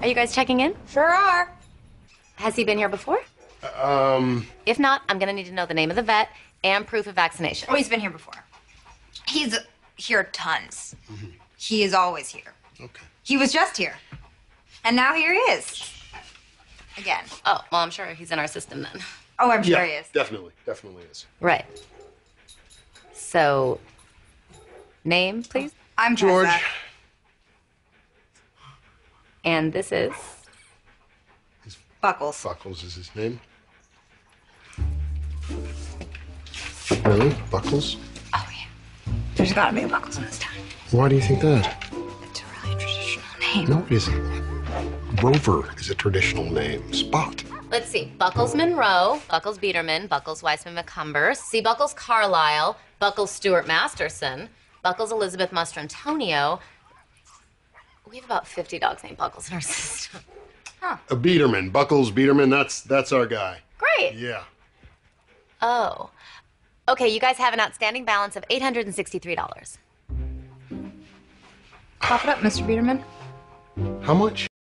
Are you guys checking in? Sure are. Has he been here before? Um, If not, I'm gonna need to know the name of the vet and proof of vaccination. Oh, he's been here before. He's here tons. Mm-hmm. He is always here. okay. He was just here. And now here he is. Again. Oh, well, I'm sure he's in our system then. Oh, I'm sure Yeah, he is. definitely, definitely is. Right. So, name, please. I'm George. Tessa. And this is. Buckles. Buckles is his name. Really? Buckles? Oh, yeah. There's gotta be a Buckles in this town. Why do you think that? It's a really traditional name. No, it isn't. Rover is a traditional name. Spot. Let's see. Buckles Monroe, Buckles Biederman, Buckles Weissman McCumbers, C. Buckles Carlisle, Buckles Stuart Masterson, Buckles Elizabeth Mastrantonio. We have about 50 dogs named Buckles in our system. A Biederman. Buckles Biederman, that's that's our guy. Great. Yeah. Oh. Okay, you guys have an outstanding balance of $863. Cough it up, Mr. Biederman. How much?